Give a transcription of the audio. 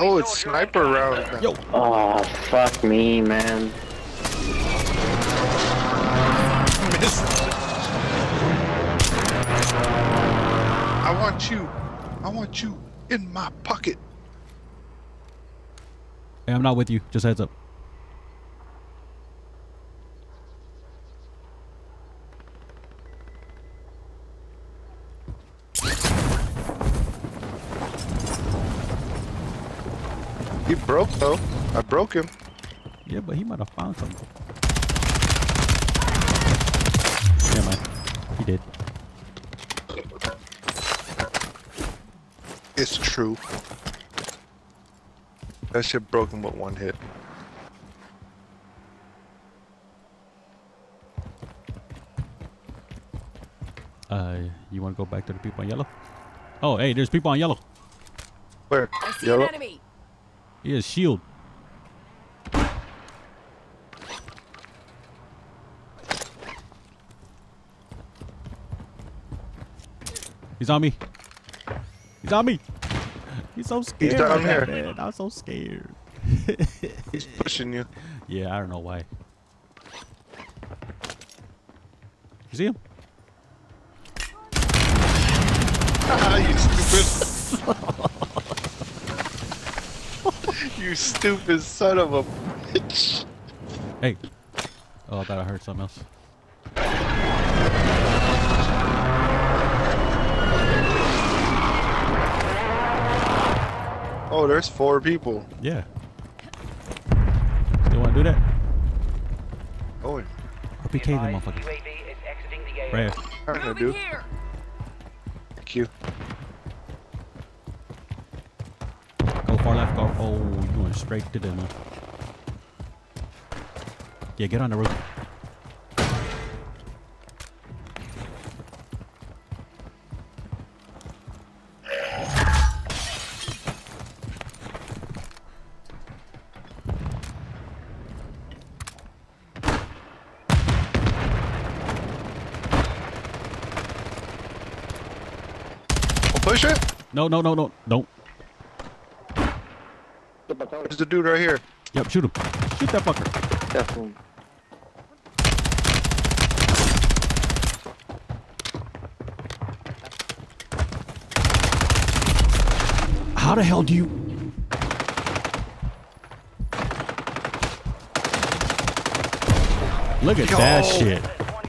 Oh, it's sniper round. Yo. Oh, fuck me, man. Missed. I want you. I want you in my pocket. Hey, I'm not with you. Just heads up. He broke though. I broke him. Yeah, but he might have found something. Yeah, man. He did. It's true. That shit broke him with one hit. Uh, you want to go back to the people on yellow? Oh, hey, there's people on yellow. Where? I see Yellow? an enemy. He has shield. He's on me. He's on me. He's so scared. down right now, here. Man. I'm so scared. He's pushing you. Yeah, I don't know why. You see him? Ah, you stupid. you stupid son of a bitch. Hey. Oh, I thought I heard something else. Oh, there's four people. Yeah. Still want to do that? Oh, RPK the motherfucker. UAV is exiting the AO. Right. I'm gonna do. Thank you. Go far left. Go. Oh, you going straight to the. Yeah, get on the roof. Push it. No, no, no, no, don't. There's the dude right here. Yep, shoot him. Shoot that fucker. Definitely. How the hell do you? Look at that shit.